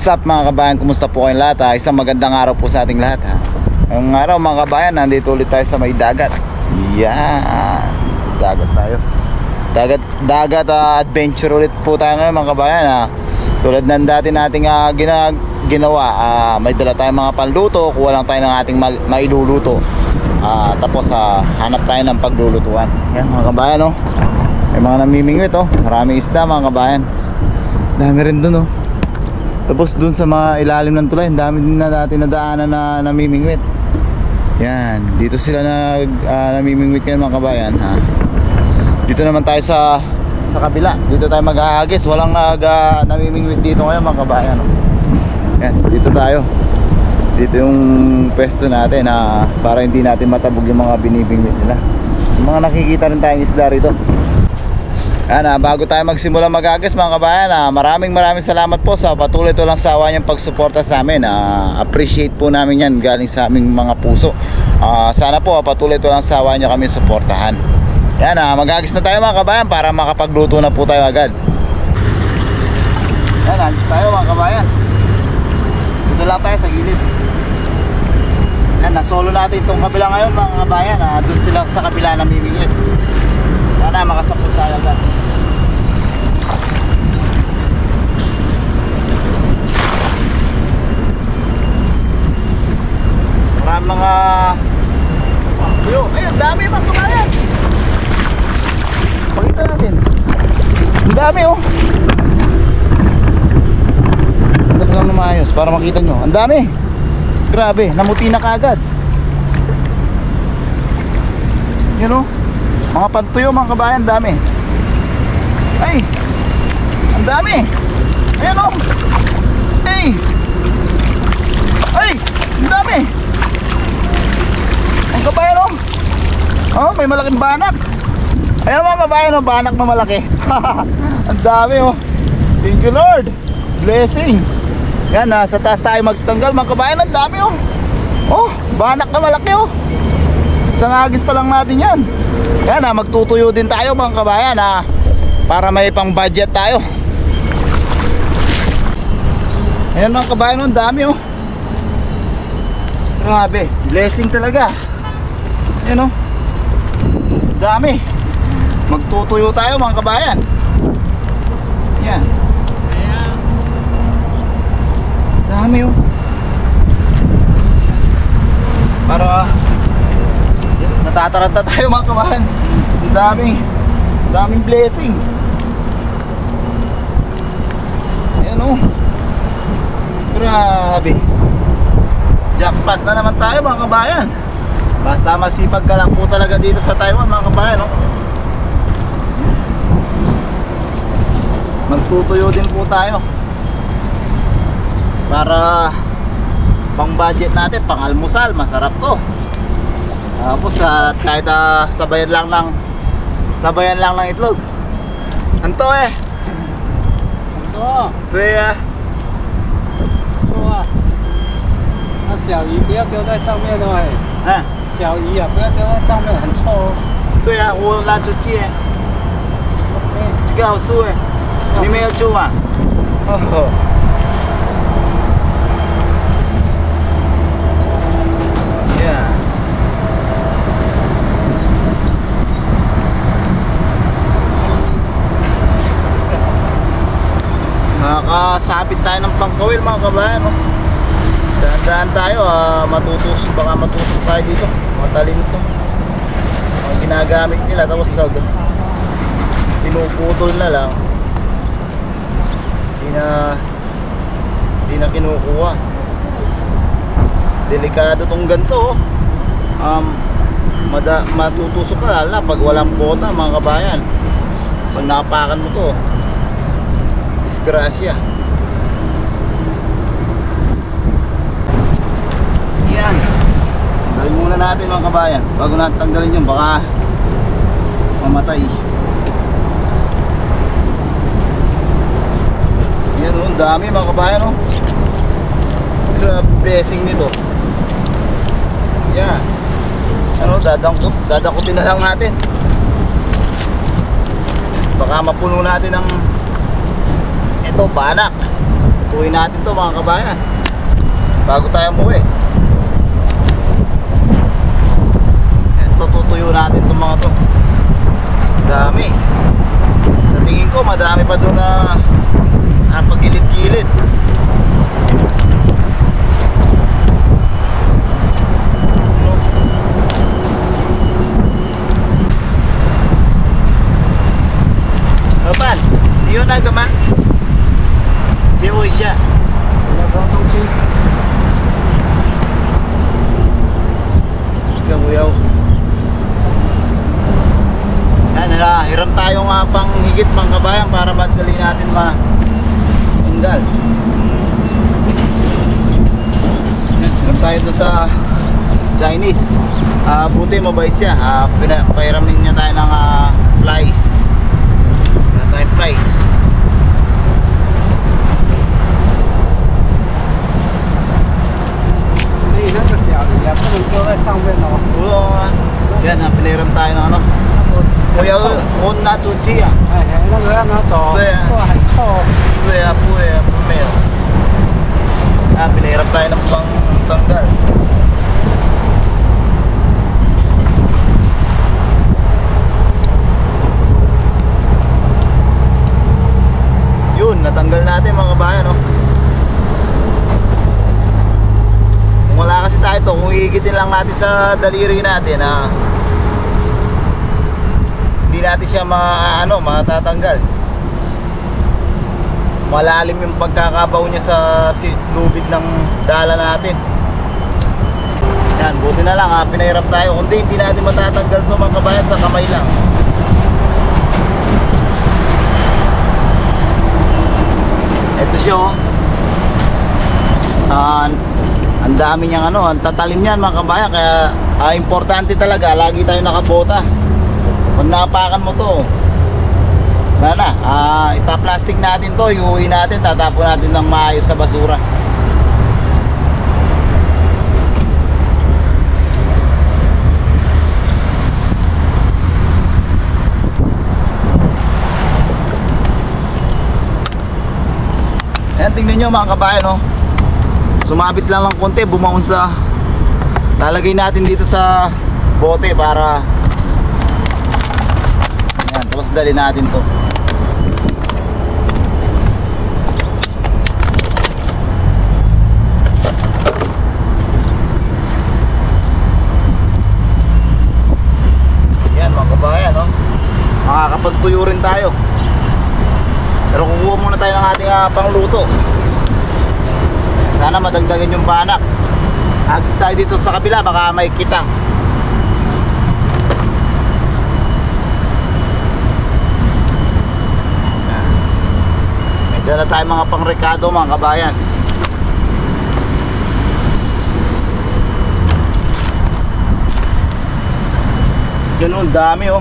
what's up mga kabayan? Kumusta po kayong lahat ha? Isang magandang araw po sa ating lahat ha? Ngayong araw mga kabayan, nandito ulit tayo sa may dagat. Yan! Dagat tayo. Dagat, dagat ah, adventure ulit po tayo ngayon mga kabayan ha? Tulad ng dati nating ah, gina, ginawa ah, May dala tayong mga panluto Kuha lang tayo ng ating mal- mailuluto. Ah, Tapos ah, hanap tayo ng paglulutuan. Yan mga kabayan oh. May mga namimingwit oh. Maraming isda mga kabayan. Dami rin dun oh tapos dun sa mga ilalim ng tulay, dami din na dati nadaanan na namimingwit. Yan, dito sila nag uh, namimingwit ngayon mga kabayan, ha. Dito naman tayo sa sa kabila. Dito tayo maghahagis. Walang nag uh, namimingwit dito ngayon mga kabayan. Yan, dito tayo. Dito yung pwesto natin na para hindi natin matabog yung mga binibingwit nila. Yung mga nakikita rin tayong isda rito. Yan, ah, bago tayo magsimula magagas mga kabayan, ah, maraming maraming salamat po sa patuloy to lang sawa niyang pagsuporta sa amin. Ah, appreciate po namin yan galing sa aming mga puso. Ah, sana po ah, patuloy to lang sawa niyo kami suportahan. Yan, ah, magagas na tayo mga kabayan para makapagluto na po tayo agad. Yan, agis tayo mga kabayan. Dito lang tayo sa gilid. Yan, nasolo natin itong kabila ngayon mga kabayan. Ah, doon sila sa kabila namimingit. Sana makasapot tayo agad. Marami mga Yo, ay ang dami mga kabayan. Pakita natin. Ang dami oh. Ito lang na maayos para makita nyo. Ang dami. Grabe, namuti na kagad. Yun oh. Mga pantuyo mga kabayan, dami. Ay! Ang dami! Ayan o! Ay! Ay! Ang dami! Ang kabayan o! Oh, may malaking banak. Ayan mga kabayan o, banak na malaki. Ang dami o. Thank you Lord. Blessing. Yan, nasa taas tayo magtanggal mga kabayan. Ang dami o. Oh, banak na malaki o. Isang agis pa lang natin yan. Yan ah, magtutuyo din tayo mga kabayan ah, para may pang budget tayo. Ayan mga kabayan, ang dami oh. Grabe, blessing talaga. Ayan oh. Dami. Magtutuyo tayo mga kabayan. Yan. Dami oh. Para natataranta tayo mga kabahan. Ang daming daming blessing. Ayan o grabe. Jackpot na naman tayo mga kabayan basta masipag ka lang po talaga dito sa Taiwan mga kabayan o magtutuyo din po tayo. Para pang budget natin pang almusal masarap to tapos at kahit ah, sabayan lang ng sabayan lang ng itlog. Anto eh. 很多，对呀、错啊。那小鱼不要丢在上面哦，哎，啊，小鱼啊，不要丢在上面，很臭哦。对呀、我拿出去，哎，这个好吃哎，你没有煮啊？哦。 Nakakasabit tayo ng pangkawil mga kabayan? Dahan-dahan tayo ah, matutus, baka matusok tayo dito. Matalim to. Mga ginagamit nila tapos sa pinuputol na lang. Hindi na Hindi na kinukuha. Delikado tong ganito oh. um, mada, Matutusok ka lalo na pag walang bota mga kabayan. Pag napakan mo to Disgrasya. Yan. Tanggalin muna natin mga kabayan. Bago natin tanggalin yun baka Mamatay. Yan oh, ang dami mga kabayan oh. Grabe blessing nito. Yan. Ano, dadangkot, dadakutin na lang natin. Baka mapuno natin ng ito banak Lutuin natin to mga kabayan. Bago tayo umuwi. Ito, tutuyo natin itong mga to. Dami. Sa tingin ko, madami pa doon na ang pagilid-gilid. Kapan, di yun Делай я. Я задолжил. Kamuyaw. Yan, nila, hiram tayo nga pang higit pang kabayan para madali natin ma tanggal. Hiram tayo doon sa Chinese. Uh, buti mabait siya. Ah, uh, pinapairamin niya tayo ng uh, flies. Tayo flies. na to siya. Kaya po tay nó nó, bây giờ ôn Diyan, piniram tayo à, ano. Kaya on na to siya. Ay, ano nga na to? Kaya. Kaya po eh, pumero. Ah, tay nó ng pang tanggal. Yun, natanggal natin mga kabayan, no? Wala kasi tayo to, kung iigitin lang natin sa daliri natin, ah, hindi natin siya ma, ano, matatanggal. Malalim yung pagkakabaw niya sa lubid ng dala natin. Yan, buti na lang ha, pinahirap tayo. Kundi hindi natin matatanggal to mga kabayan sa kamay lang. Eto siya oh. Ah, ang dami niyang ano, ang tatalim niyan mga kabayan kaya ah, importante talaga, lagi tayo nakabota pag naapakan mo to wala na, ah, ipaplastic natin to, iuwi natin, tatapon natin ng maayos sa basura. Ayan, tingnan nyo mga kabayan, no? Sumabit lang ng konti, bumaon sa lalagay natin dito sa bote para Ayan, tapos dali natin to. Yan mga kabayan, no? Makakapagtuyo rin tayo. Pero kukuha muna tayo ng ating ah, pangluto. Sana madagdagan yung panak. Agis tayo dito sa kabila, baka may kitang. May dala tayo mga pangrekado mga kabayan. Yun oh, dami oh.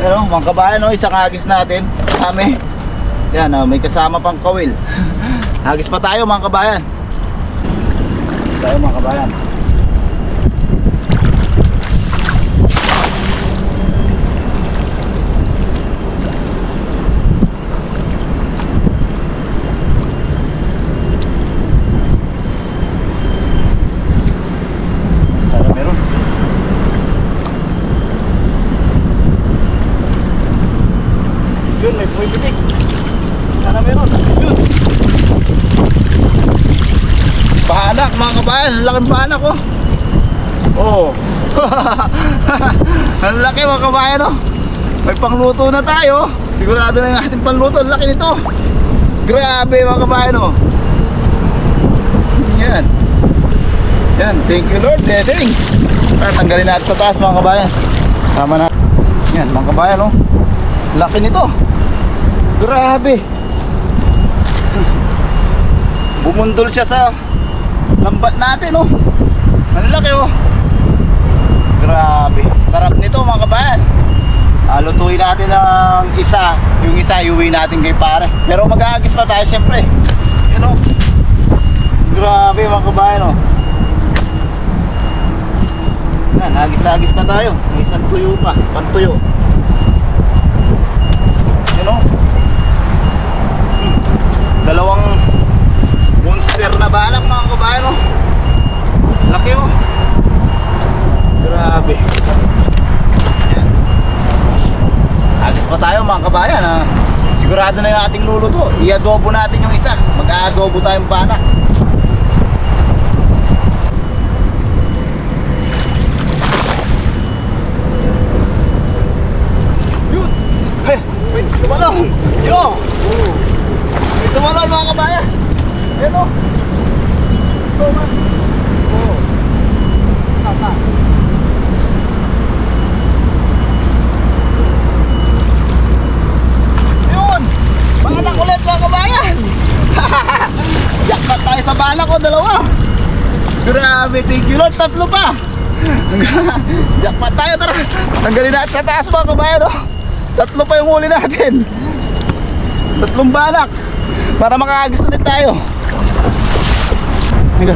Pero mga kabayan oh, isang agis natin. Dami. Yan oh, may kasama pang kawil. Agis pa tayo mga kabayan. Tayo mga kabayan. Yun, may pumipitik. Sana meron. Yun. Pahanak mga kabayan. Ang laking pahanak oh. Oh. Ang laki mga kabayan oh. May pangluto na tayo. Sigurado na yung ating pangluto. Ang laki nito. Grabe mga kabayan oh. Yan. Yan, thank you Lord, blessing. Tanggalin natin sa taas mga kabayan. Tama na. Yan, mga kabayan oh. Laki nito. Grabe. Bumundol siya sa lambat natin oh. Ang laki oh. Grabe. Sarap nito mga kabayan. Uh, lutuin natin ang isa. Yung isa iuwi natin kay pare. Pero mag-aagis pa tayo syempre. Yun oh grabe mga kabayan oh. Yan, agis-agis pa tayo. May isang tuyo pa, pantuyo yun oh hmm. dalawang Super na balak mga kabayan oh. Laki oh. Grabe. Ayan. Agis pa tayo mga kabayan ha. Ah. Sigurado na yung ating luluto. Iadobo natin yung isa. Mag-aadobo tayong panak. Yun! Hey! Wait! Tumalong! Yo! Tumalong mga kabayan! Ayan o! Oh. Grabe, thank you Lord, tatlo pa! Jackpot tayo, tara! Tanggalin natin sa taas mga kabayan, oh! Tatlo pa yung huli natin! Tatlong banak! Para makakagis ulit tayo! Mira.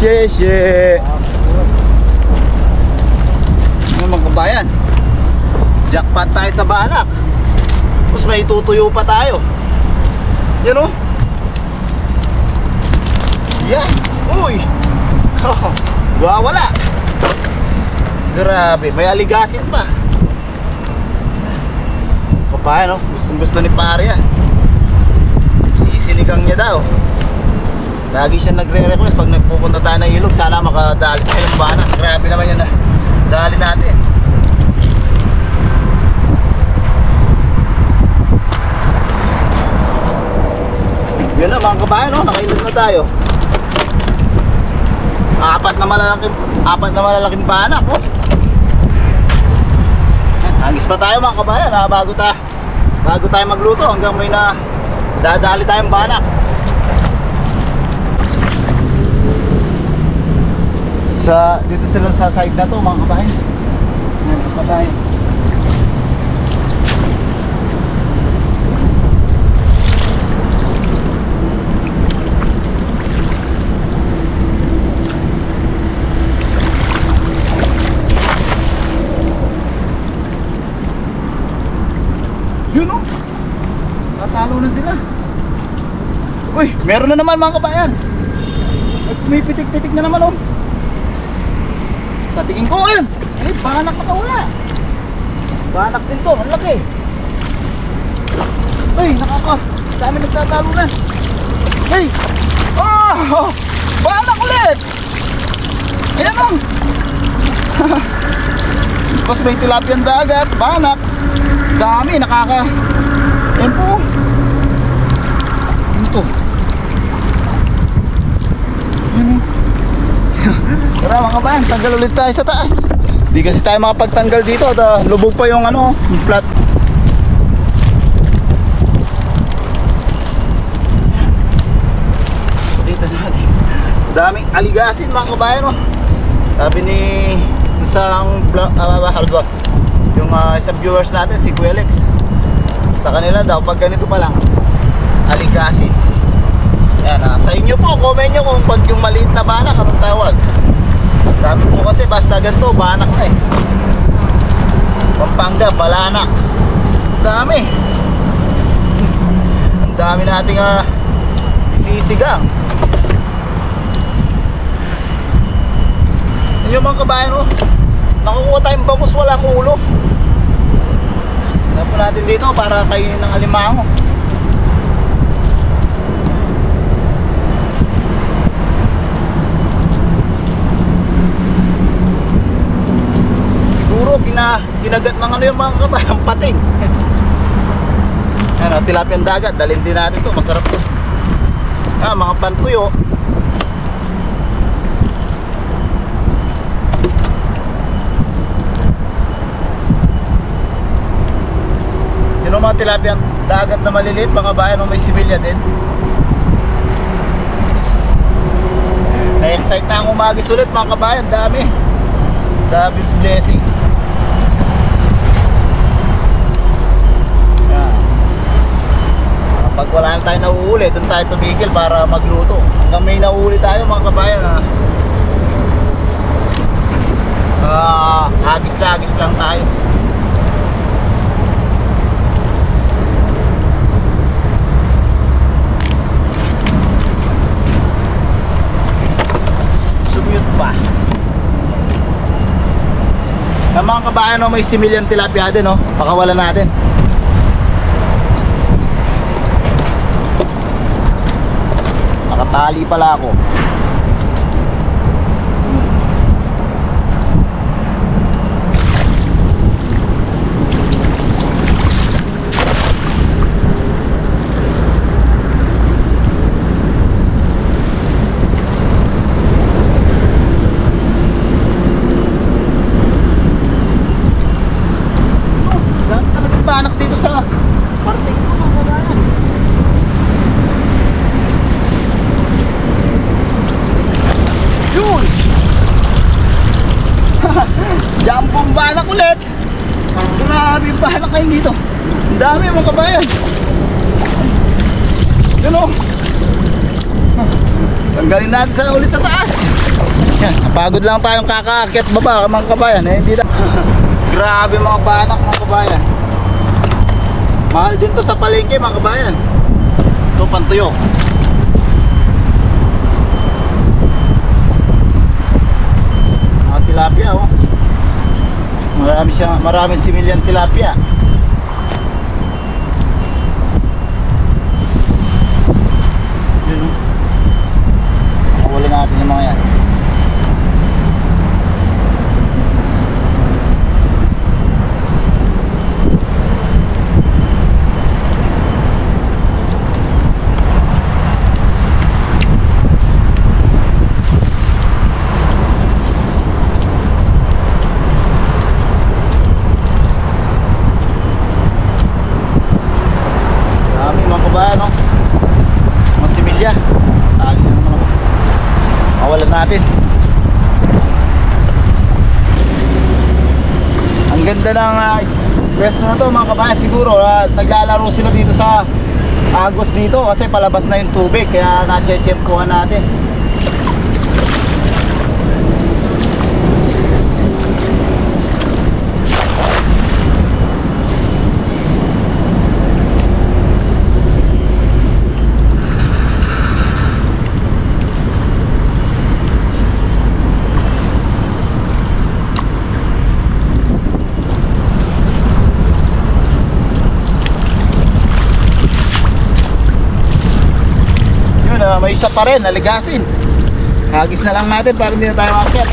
Sheshe! Ano mga kabayan? Jackpot tayo sa banak. Tapos may tutuyo pa tayo. Yan o. Yan. Uy. Wawala. Grabe. May aligasin pa. Kabayan o. Gustong gusto ni pare yan. Sisinigang niya daw. Lagi siya nagre-request pag nagpupunta tayo ng ilog, sana makadali tayo ng banak. Grabe naman yan na. Dali natin. Yun na mga kabayan, no? nakailog na tayo. Apat na malalaking, apat na malalaking banak, oh. Yan, Hagis pa tayo mga kabayan, ha? bago ta bago tayo magluto hanggang may na dadali tayong banak. Sa dito sila sa side na to mga kabayan. Hagis pa tayo. Yun o. Tatalo na sila. Uy, meron na naman mga kabayan. Ay, May pitik-pitik na naman o. Sa tingin ko, ayun. Ay, banak na wala. Banak din to, ang laki. Ay, nakaka. Dami nagtatalo na. Ay! Oh! Banak ulit! Ayan o. Tapos may tilapia dagat, banak. Dami, nakaka... Yan po. Ano to? Ano? Tara mga kabayan, tanggal ulit tayo sa taas. Di kasi tayo makapagtanggal dito. Da, lubog pa yung ano, yung flat. Dito natin. Daming aligasin mga kabayan. Oh. Sabi ni isang vlog, uh, uh, yung ah, isang viewers natin si Kuya sa kanila daw pag ganito pa lang aligasin yan ah, sa inyo po comment nyo kung pag yung maliit na banak anong tawag sabi ko kasi basta ganito banak na eh. Pampanga balanak dami. Ang dami nating ah, isisigang yun mga kabayan oh. Nakukuha tayong bangus walang ulo. Tapos natin dito para kainin ng alimango siguro kina, kinagat ng ano yung mga kabayan pating ano, tilapiyang dagat dalhin din natin to masarap to ah, mga pantuyo Yun ang mga tilapia dagat na maliliit, mga bayan o may similya din. Na-excite na ang umagis ulit mga kabayan, dami. Dami blessing. Yan. Pag wala na tayo nauuli, doon tayo tumigil para magluto. Hanggang may nauuli tayo mga kabayan ha. Ah, hagis-lagis lang tayo. Sumute pa. Ang mga kabayan, no, may similyan tilapia din, no? Pakawalan natin. Nakatali pala ako. Dami talagang banak dito sa parte ko mga kabayan. Yun! Jampong banak ulit! Grabe yung banak kayo dito. Ang dami mga kabayan. Yun o. Tanggalin natin sa ulit sa taas. Yan, napagod lang tayong kakaakyat baba mga kabayan. Eh, hindi. Grabe mga banak mga kabayan. Mahal din to sa palengke mga kabayan. Ito pantuyo. Mga tilapia oh. Marami siya, maraming similyan tilapia. Yun oh. Nawala natin yung mga yan. Dami mga kabayan, no? Mga similya. Tali na naman ako. Mawalan natin. Ang ganda ng uh, pwesto na to mga kabayan. Siguro ah, naglalaro sila dito sa Agos dito kasi palabas na yung tubig kaya na-chechempohan natin. May isa pa rin, naligasin. Hagis na lang natin para hindi na tayo akit.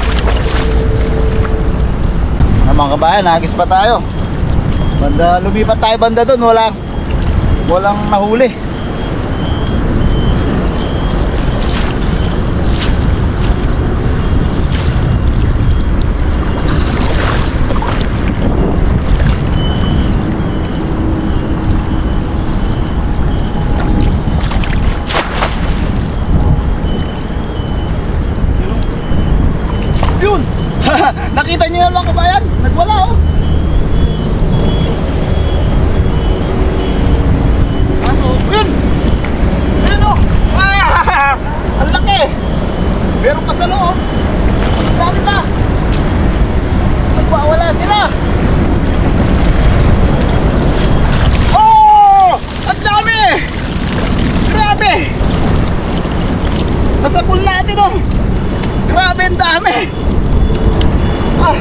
Ah, mga kabayan, hagis pa tayo. Banda, lumipat tayo banda doon, walang, walang nahuli. Yun! Nakita niyo yan mga kabayan? Nagwala oh! Kaso, yun! Yun oh! Ah! Ang laki! Meron pa sa loob! Ang dami pa! Nagwawala sila! Oh! Ang dami! Grabe! Nasa pool natin oh! Grabe ang dami! Ah!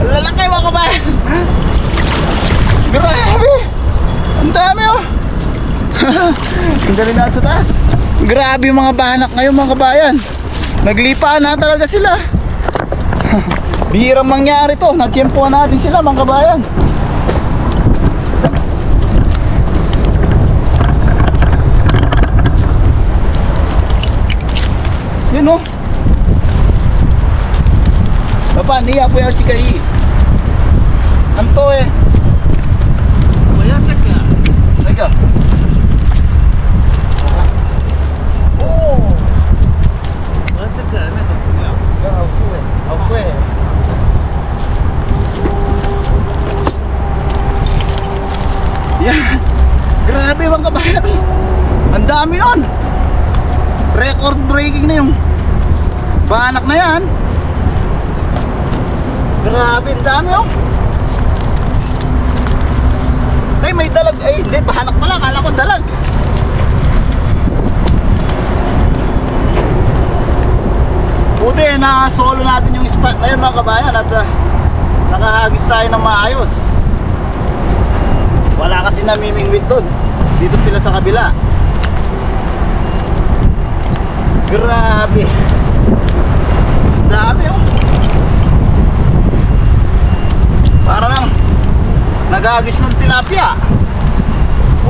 Ang lalaki mga kabayan! Grabe! Ang dami oh! ang galing na sa taas! Grabe yung mga banak ngayon mga kabayan! Naglipa na talaga sila! Bihirang mangyari to! Natsyempohan natin sila mga kabayan! Yun oh! Bapak, ni apa yang cakap ni? Anto eh. Banyak cakap. Lega. Oh, Banyak cakap ni tak punya. ya aku eh. Aku eh. Yan. Grabe bang kabayan eh. Ang dami nun. Record breaking na yung banak na yan. Grabe, ang dami oh. Ay, may dalag. Ay, hindi, bahanak pala. Kala ko dalag. Buti na solo natin yung spot na yun mga kabayan at uh, nakahagis tayo ng maayos. Wala kasi namimingwit doon. Dito sila sa kabila. Grabe. Dami oh. Para lang nagagis ng tilapia.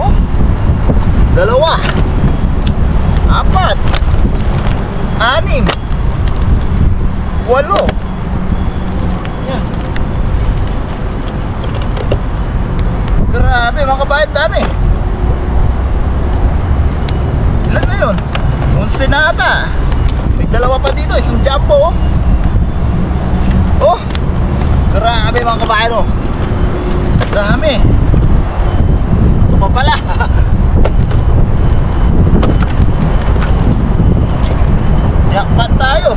Oh. Dalawa. Apat. Anim. Walo. Yan. Grabe mga kabayan, dami. Ilan na yun? 11 na ata. May dalawa pa dito, isang jumbo oh. Oh. Grabe mga kabayan oh. Dami. Ito pa pala. Jackpot tayo.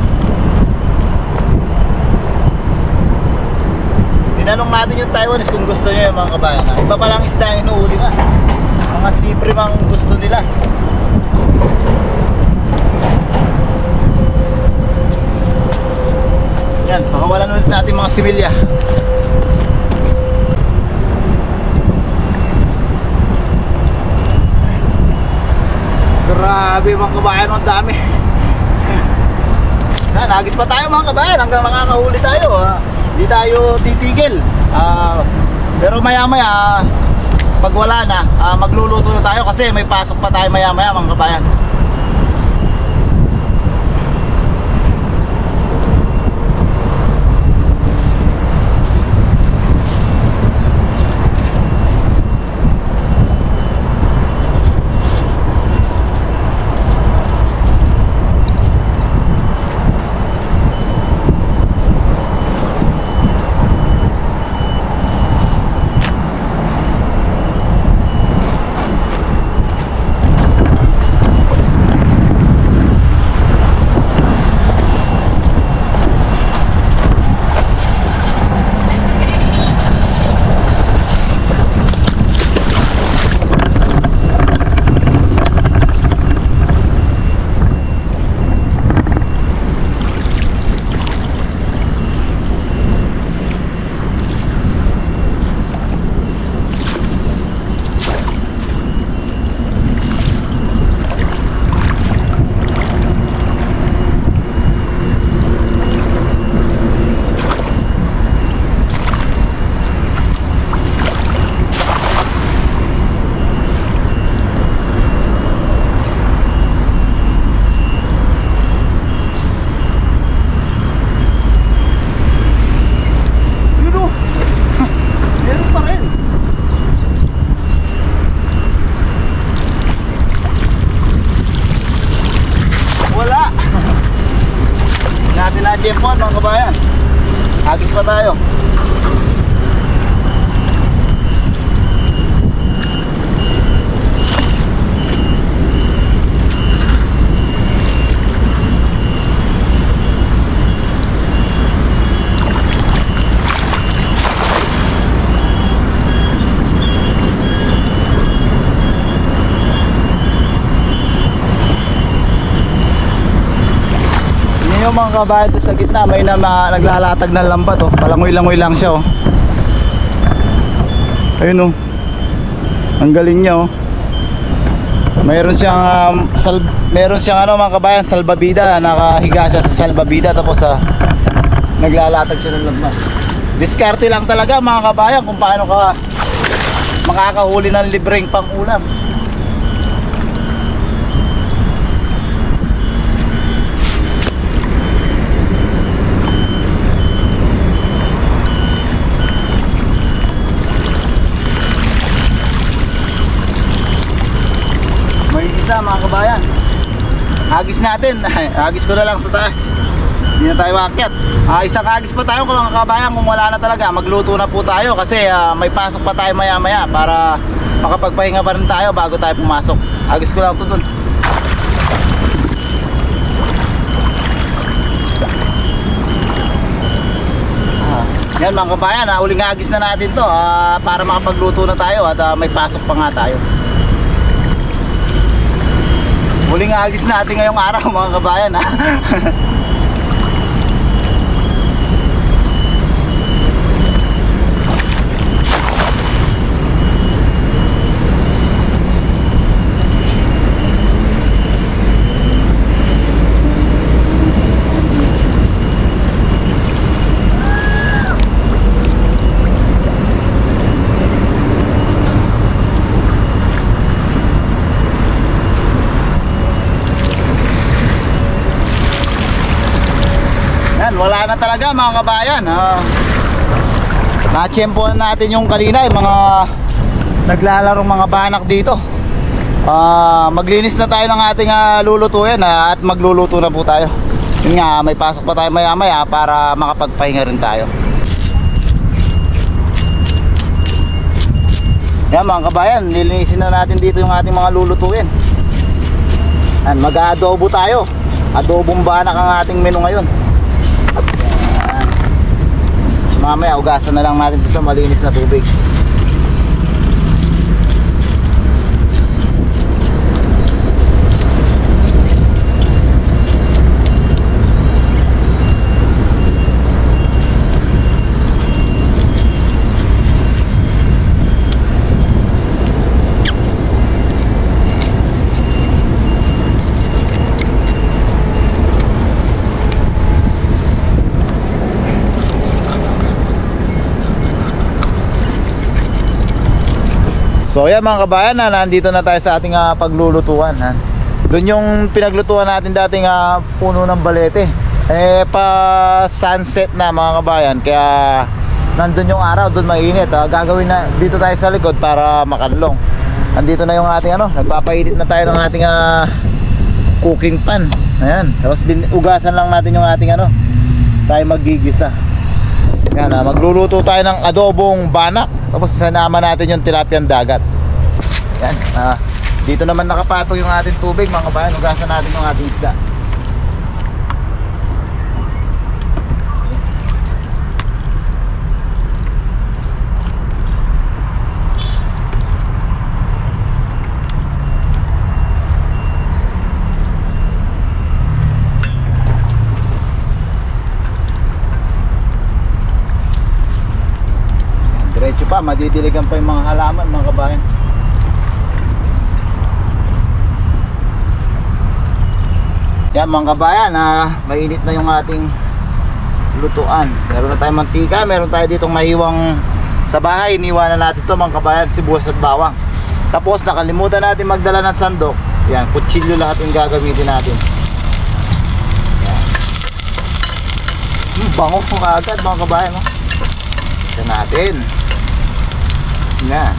Tinanong natin yung Taiwanese kung gusto nyo yung mga kabayan. Iba palang isda yung inuuli na. Mga siprim ang gusto nila. Yan, pakawalan ulit natin mga similya. Grabe mga kabayan, ang dami. Yan, nagis pa tayo mga kabayan hanggang nakakahuli tayo. Hindi tayo titigil. Ah, pero maya maya, pag wala na, ah, magluluto na tayo kasi may pasok pa tayo maya maya mga kabayan. Mga doon sa gitna, may na ma- naglalatag ng lambat oh. Palangoy-langoy lang siya oh. Ayun oh. Ang galing niya oh. Mayroon siyang um, sal meron siyang ano mga kabayan, salbabida, nakahiga siya sa salbabida tapos sa naglalatag siya ng lambat. Diskarte lang talaga mga kabayan kung paano ka makakahuli ng libreng pang-ulam. May isa mga kabayan. Agis natin. Agis ko na lang sa taas. Hindi na tayo maakyat. Ah, isang agis pa tayo mga kabayan kung wala na talaga. Magluto na po tayo kasi ah, may pasok pa tayo maya maya para makapagpahinga pa rin tayo bago tayo pumasok. Agis ko lang ito dun. Ah, Yan mga kabayan, ah, uling agis na natin to ah, para makapagluto na tayo at ah, may pasok pa nga tayo. Huling agis natin ngayong araw mga kabayan ha. Yan, wala na talaga mga kabayan. Ah, na-tsempo na natin yung kanina, yung mga naglalarong mga banak dito. Ah, maglinis na tayo ng ating ah, lulutuin ah, at magluluto na po tayo. Yun nga, may pasok pa tayo maya maya para makapagpahinga rin tayo. Yan mga kabayan, lilinisin na natin dito yung ating mga lulutuin. Mag-adobo tayo. Adobong banak ang ating menu ngayon. Yan. So, mamaya, ugasan na lang natin sa malinis na tubig. So ayan mga kabayan, na nandito na tayo sa ating ah, paglulutuan. Ha? Doon yung pinaglutuan natin dating ah, puno ng balete. Eh pa sunset na mga kabayan, kaya nandun yung araw, doon mainit. Ah, gagawin na dito tayo sa likod para makanlong. Andito na yung ating ano, nagpapainit na tayo ng ating ah, cooking pan. Ayan, tapos din ugasan lang natin yung ating ano, tayo magigisa. Yan, ah, magluluto tayo ng adobong banak. Tapos sanama natin yung tilapiyang dagat. Yan, ah, dito naman nakapatong yung ating tubig mga kabayan. Ugasan natin yung ating isda. Diretso pa, madidiligan pa yung mga halaman mga kabayan. Yan mga kabayan, ah, mainit na yung ating lutuan. Meron na tayong mantika, meron tayo ditong mahiwang sa bahay. Iniwanan natin to mga kabayan, sibuyas at bawang. Tapos nakalimutan natin magdala ng sandok. Yan, kutsilyo lahat yung gagamitin natin. Yan. Hmm, bango agad mga kabayan. No? Ito natin. Ang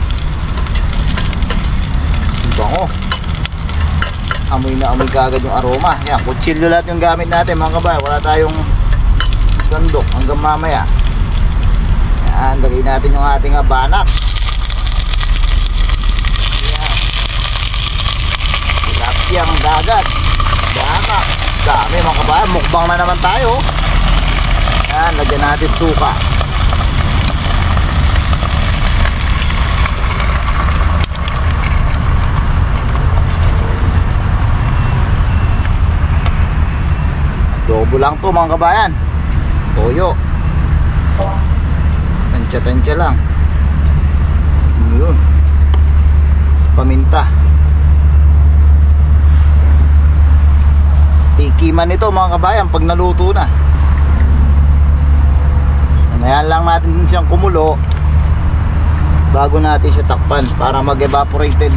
Bango. Amoy na amoy kaagad yung aroma. Yan, kutsilyo lahat yung gamit natin mga kabayan. Wala tayong sandok hanggang mamaya. Yan, lagay natin yung ating ah, banak. Yan. Tilapiyang dagat. Banak. Dami mga kabayan. Mukbang na naman tayo. Yan, lagyan natin suka. Adobo lang to mga kabayan. Toyo. Tansya-tansya lang. Yun. Paminta. Tikiman ito mga kabayan pag naluto na. Ayan lang natin siyang kumulo bago natin siya takpan para mag-evaporated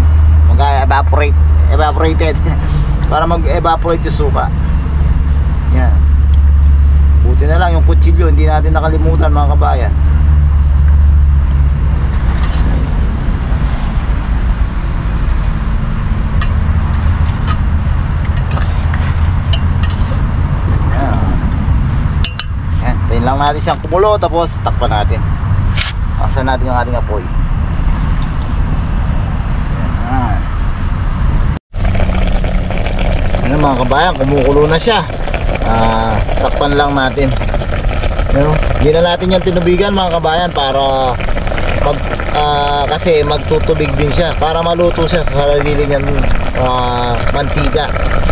mag-evaporate evaporated para mag-evaporate yung suka. Yan. Buti na lang yung kutsilyo, hindi natin nakalimutan mga kabayan. Yan. Yan, tayin lang natin siyang kumulo tapos takpan natin. Asa natin yung ating apoy. Yan. Ano mga kabayan, kumukulo na siya. Ah, takpan lang natin. Ano? Hindi na natin yung tinubigan mga kabayan para mag ah, kasi magtutubig din siya para maluto siya sa sarili niyang ah, mantika.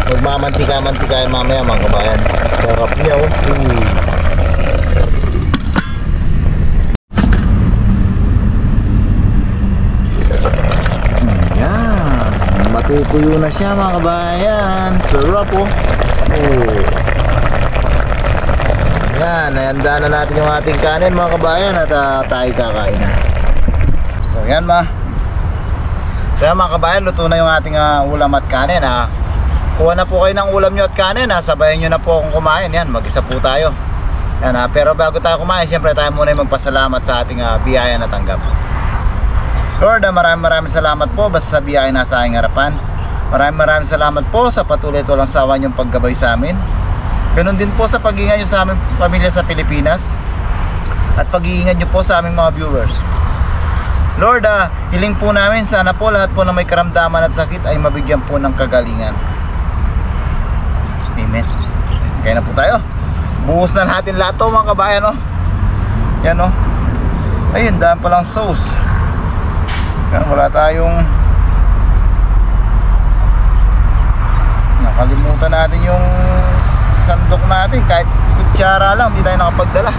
Magmamantika-mantika yung mamaya mga kabayan. Sarap niya oh. Uy. Ayan. Matutuyo na siya mga kabayan. Sarap oh. Oh. Yan, nahanda na natin yung ating kanin mga kabayan at uh, tayo kakain na. So yan ma. So yan mga kabayan, luto na yung ating ah, ulam at kanin ha. Kuha na po kayo ng ulam nyo at kanin ha. Sabayan nyo na po akong kumain. Yan, mag-isa po tayo. Yan, ah, pero bago tayo kumain, siyempre tayo muna yung magpasalamat sa ating ah, biyaya na tanggap. Lord, ah, maraming maraming salamat po basta sa biyaya na sa aking harapan. Maraming maraming salamat po sa patuloy at walang sawa niyong paggabay sa amin. Ganon din po sa pag-iingat niyo sa aming pamilya sa Pilipinas at pag-iingat niyo po sa aming mga viewers. Lord, ah, hiling po namin sana po lahat po na may karamdaman at sakit ay mabigyan po ng kagalingan. Amen. Kaya na po tayo. Buhos na natin lahat to mga kabayan, no? Yan, no? Ayun, daan pa lang sauce. Yan, wala tayong nakalimutan natin yung sandok natin kahit kutsara lang, hindi tayo nakapagdala.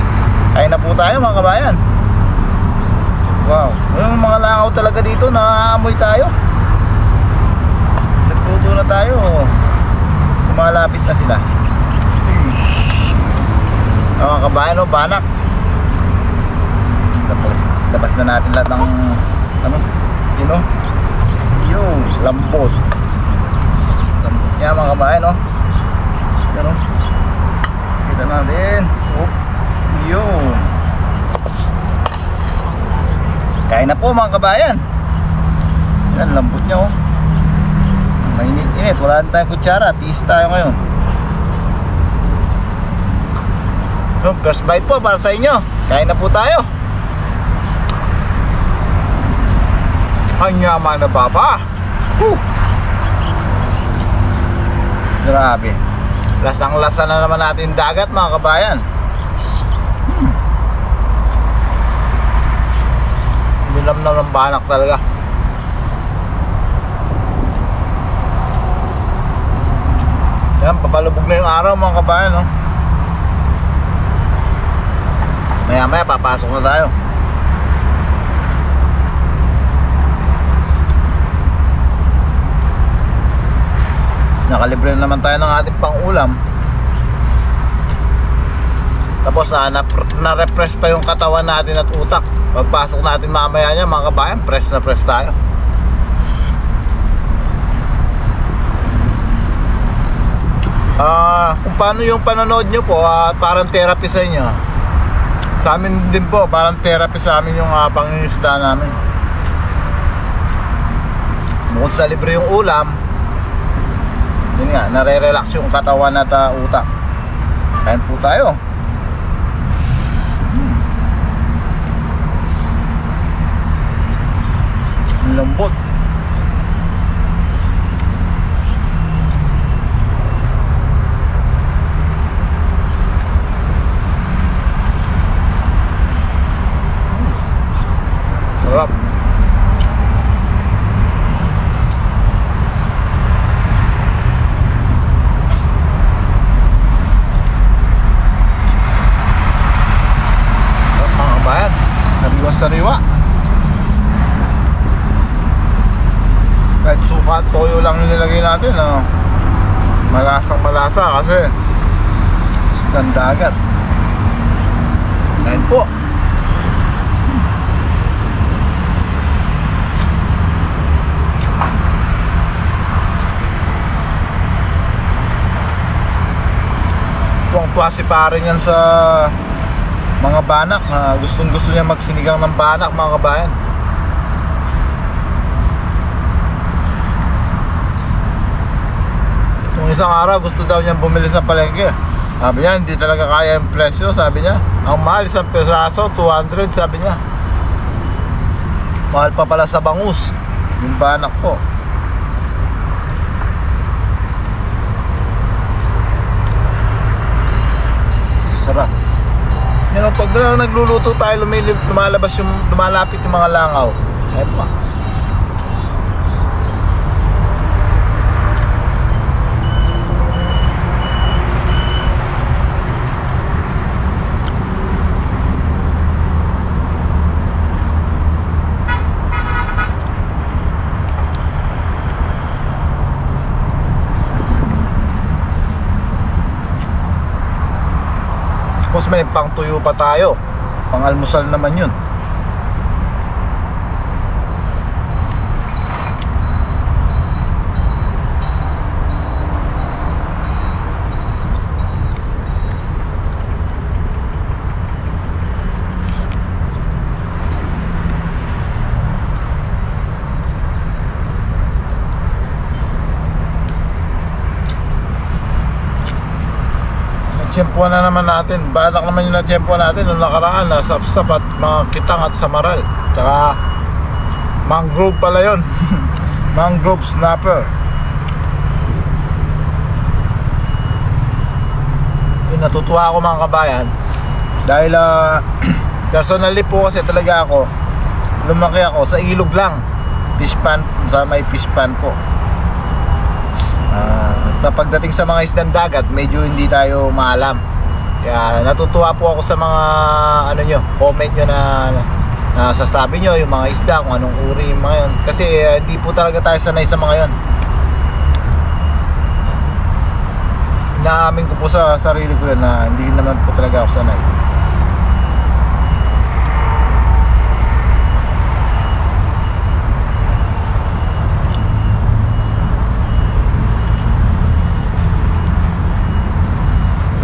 Kaya na po tayo mga kabayan. Wow, yung mga langaw talaga dito, naaamoy tayo. Nagluto na tayo. Lumalapit na sila. Mga kabayan, no, banak. Labas, labas na natin lahat ng ano, you know, yung lambot. Niya mga kabayan, no. Yan, no. Kita natin. Oop. Yun. Kain na po mga kabayan. Yan, lambot niya, oh. Mainit-init. Wala na tayong kutsara. Tiis tayo ngayon. No, first bite po para sa inyo. Kain na po tayo. Hanya na papa. Whew. Grabe. Lasang-lasa na naman natin dagat mga kabayan. Hmm. Nilamnam ng banak talaga. Yan, papalubog na yung araw mga kabayan, no? Maya maya papasok na tayo. Nakalibre na naman tayo ng ating pang-ulam. Tapos ah, na, na-refresh pa yung katawan natin at utak. Pagpasok natin mamaya niya mga kabayan, press na press tayo. Ah, kung paano yung panonood nyo po, ah, parang therapy sa inyo. Sa amin din po, parang therapy sa amin yung uh, pangingisda namin. Bukod sa libre yung ulam, yun nga, nare-relax yung katawan at uh, utak. Kain po tayo. Hmm. Lambot. Sarap. Sarap, mga kabayan. Sariwa sariwa. Kahit suka at toyo lang nilagay natin, ano. Malasang malasa kasi isdang dagat. Kain po. tuwang-tuwa si pare yan sa mga banak na gustong gusto niya magsinigang ng banak mga kabayan isang araw gusto daw niya bumili sa palengke sabi niya hindi talaga kaya yung presyo sabi niya ang mahal isang piraso 200 sabi niya mahal pa pala sa bangus yung banak po sarap. Yan o, pag na- nagluluto tayo, lumilip, lumalabas yung, lumalapit yung mga langaw. Ayun pa. Tapos may pang tuyo pa tayo. Pang almusal naman yun. Natsyempuan na naman natin. Balak naman yung natsyempuan natin nung nakaraan na sapsap at mga kitang at samaral. Tsaka mangrove pala yon mangrove snapper. Yung natutuwa ako mga kabayan dahil ah, personally po kasi talaga ako lumaki ako sa ilog lang fish pan sa may fish pan po Ah, sa pagdating sa mga isdang dagat medyo hindi tayo maalam. Kaya natutuwa po ako sa mga ano nyo comment nyo na na sasabi nyo yung mga isda kung anong uri yung mga yun. Kasi eh, hindi po talaga tayo sanay sa mga yun. Inaamin ko po sa sarili ko yun na hindi naman po talaga ako sanay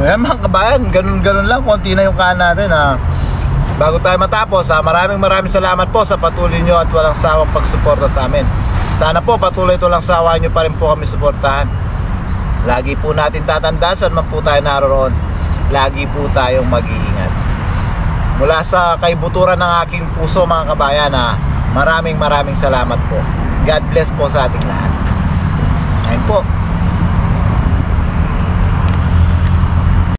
Kaya mga kabayan, ganun-ganun lang, konti na yung kaan natin ha. Bago tayo matapos ha, maraming maraming salamat po sa patuloy nyo at walang sawang pagsuporta sa amin. Sana po patuloy ito lang sawa nyo pa rin po kami suportahan. Lagi po natin tatandaan saan man po tayo naroon. Lagi po tayong mag-iingat. Mula sa kaibuturan ng aking puso mga kabayan ha, maraming maraming salamat po. God bless po sa ating lahat. Ayun po.